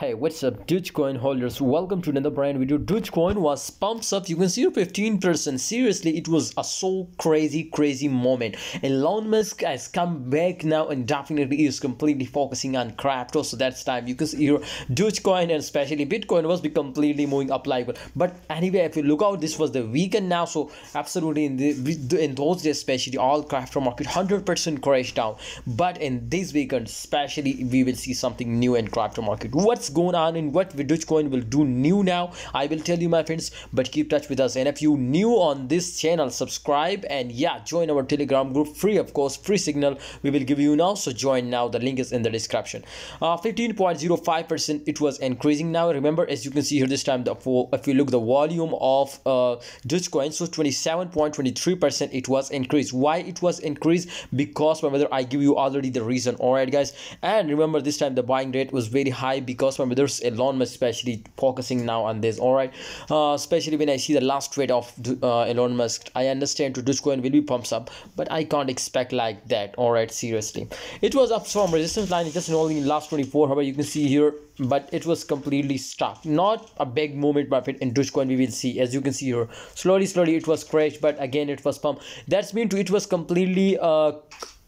Hey, what's up, Dogecoin holders? Welcome to another brand video. Dogecoin was pumps up. You can see 15%. Seriously, it was a so crazy, crazy moment. Elon Musk has come back now and definitely is completely focusing on crypto. So that's time. You can see here Dogecoin and especially Bitcoin was completely moving up like but anyway, if you look out, this was the weekend now. So absolutely in the in those days, especially all crypto market 100% crashed down. But in this weekend, especially we will see something new in crypto market. What's going on and what Dogecoin will do new now I will tell you my friends. But keep touch with us. And if you new on this channel subscribe and yeah join our telegram group. Free of course. Free signal we will give you now. So join now. The link is in the description. 15.05 uh, percent it was increasing now. Remember as you can see here this time the if you look the volume of uh, Dogecoin so 27.23 percent it was increased. Why it was increased? Because my whether I give you already the reason. Alright guys. And remember this time the buying rate was very high because remember there's Elon Musk especially focusing now on this. All right. Uh, especially when I see the last trade of uh, Elon Musk I understand to Dogecoin will be pumps up but I can't expect like that. All right. Seriously. It was up from resistance line. Just only in last 24 however you can see here but it was completely stuck. Not a big movement but in Dogecoin we will see. As you can see here slowly slowly it was crashed but again it was pump that's mean to it was completely uh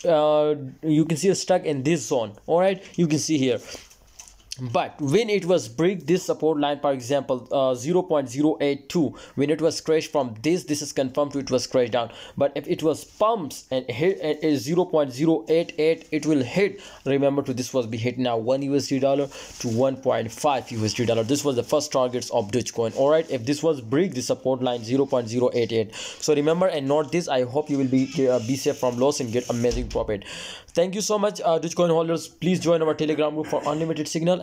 uh you can see stuck in this zone. All right. You can see here but when it was break this support line for example uh, 0.082 when it was crashed from this this is confirmed to it was crashed down. But if it was pumps and hit at 0.088 it will hit. Remember to this was be hit now 1 usd dollar to 1.5 usd dollar. This was the first targets of dogecoin. All right if this was break the support line 0.088 so remember and not this i hope you will be uh, be safe from loss and get amazing profit. Thank you so much uh, dogecoin holders. Please join our telegram group for unlimited signal